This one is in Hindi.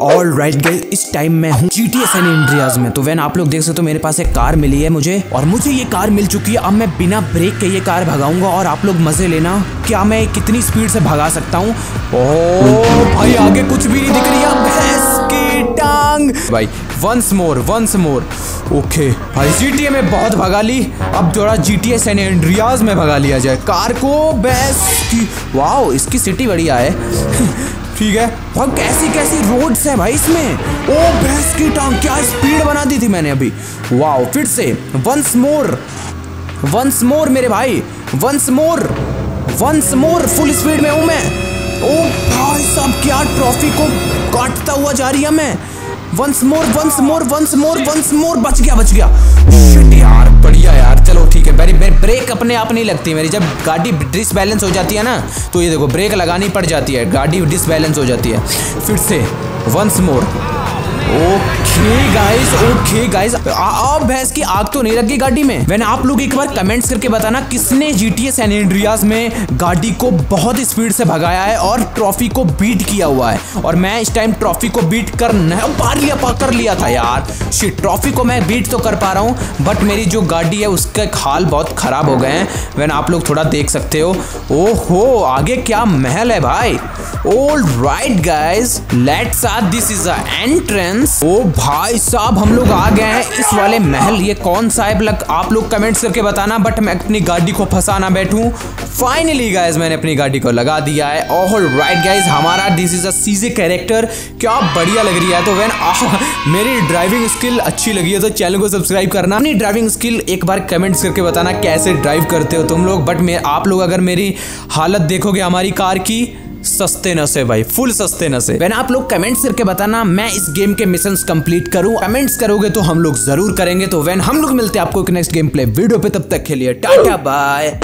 ऑल राइट गाइस इस टाइम मैं हूँ जी टी एस इंड्रियाज में। तो वैन आप लोग देख सकते हो तो मेरे पास एक कार मिली है मुझे, और मुझे ये कार मिल चुकी है। अब मैं बिना ब्रेक के ये कार भगाऊँगा, और आप लोग मज़े लेना, क्या मैं कितनी स्पीड से भगा सकता हूँ? ओ भाई, आगे कुछ भी नहीं दिख रही है भैंस की टांग। भाई once more once more okay भाई जी में बहुत भगा ली। अब थोड़ा G T S N Andreas में भगा लिया जाए। कार को, भैंस की। वाओ इसकी सिटी बढ़िया है। ठीक है? और कैसी कैसी रोड्स है भाई इसमें? ओ, भैंस की टांग, क्या स्पीड बना दी थी मैंने अभी। वाओ फिर से वंस मोर वंस मोर मेरे भाई once more once more full speed में हूँ मैं। ओ, भाई साहब, क्या ट्रॉफी को काटता हुआ जा रही है मैं। Once more once more once more once more बच गया बच गया। शिट यार, बढ़िया यार, चलो ठीक है मेरी ब्रेक अपने आप नहीं लगती मेरी, जब गाड़ी डिसबैलेंस हो जाती है ना तो ये देखो ब्रेक लगानी पड़ जाती है, गाड़ी डिसबैलेंस हो जाती है। फिर से once more okay guys okay guys अब भैंस की आग तो नहीं लगी गाड़ी में। मैंने आप लोग एक बार कमेंट्स करके बताना किसने जीटीए सैन एंड्रियाज में गाड़ी को बहुत स्पीड से भगाया है और ट्रॉफी को बीट किया हुआ है। और मैं इस टाइम ट्रॉफी को बीट कर पार लिया कर लिया था यार। शिट ट्रॉफी को मैं बीट तो कर पा रहा हूँ बट मेरी जो गाड़ी है उसके हाल बहुत खराब हो गए हैं। वैन आप लोग थोड़ा देख सकते हो। ओहो, आगे क्या महल है भाई? All right guys let's this is entrance ओ भाई साहब, हम लोग आ गए हैं इस वाले महल। ये कौन सा है? लग आप लोग कमेंट्स करके बताना बट मैं अपनी गाड़ी को फंसाना बैठूं। फाइनली गाइज़ मैंने अपनी गाड़ी को लगा दिया है। ऑल राइट गाइज़ हमारा this is a CJ character क्या बढ़िया लग रही है। तो वैन मेरी ड्राइविंग स्किल अच्छी लगी है तो चैनल को सब्सक्राइब करना। अपनी ड्राइविंग स्किल एक बार कमेंट्स करके बताना कैसे ड्राइव करते हो तुम लोग। बट आप लोग अगर मेरी हालत देखोगे हमारी कार की सस्ते नशे भाई फुल सस्ते नशे वैन आप लोग कमेंट्स करके बताना, मैं इस गेम के मिशन कंप्लीट करूँ। कमेंट्स करोगे तो हम लोग ज़रूर करेंगे। तो वैन हम लोग मिलते हैं आपको एक नेक्स्ट गेम प्ले वीडियो पे, तब तक के लिए टाटा बाय